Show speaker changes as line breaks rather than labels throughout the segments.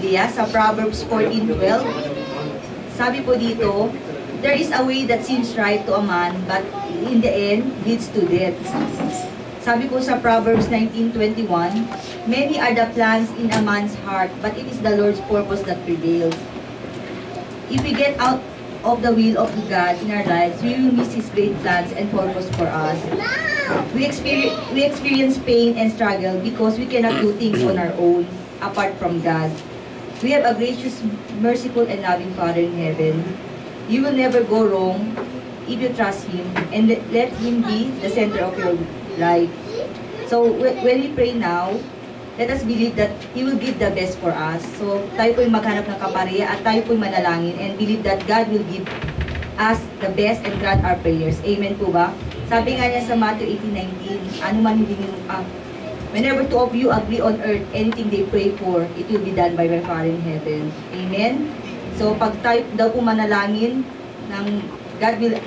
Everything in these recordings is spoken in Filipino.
Biblia sa Proverbs 14.12. Sabi po dito, There is a way that seems right to a man, but in the end, leads to death. Sabi po sa Proverbs 19.21, Many are the plans in a man's heart, but it is the Lord's purpose that prevails. If we get out of the will of God in our lives, we will miss His great plans and purpose for us. We experience, we experience pain and struggle because we cannot do things on our own, apart from God. We have a gracious, merciful, and loving Father in heaven. You will never go wrong if you trust Him and let, Him be the center of your life. So wh- when we pray now, let us believe that He will give the best for us. So tayo po'y maghanap ng kapareha at tayo po'y manalangin and believe that God will give us the best and grant our prayers. Amen po ba? Sabi nga niya sa Matthew 18:19, ano man hilingin ah, Whenever two of you agree on earth, anything they pray for, it will be done by my Father in heaven. Amen? So, pag tayo daw po manalangin, ng God will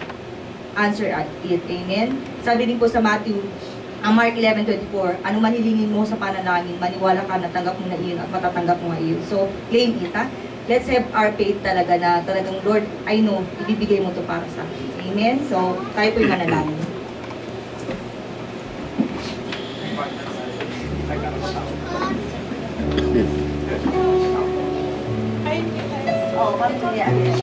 answer at it. Amen? Sabi din po sa Matthew, ang Mark 11.24, ano man hilingin mo sa panalangin, maniwala ka na tanggap mo na iyon at matatanggap mo nga iyon. So, claim it, ha? Let's have our faith talaga na talagang, Lord, I know, ibibigay mo to para sa akin. Amen? So, tayo po'y manalangin. Oh, what?